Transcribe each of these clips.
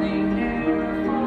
in the air.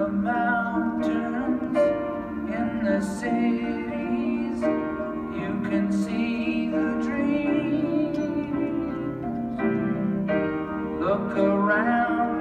the mountains, in the cities, you can see the dreams. Look around.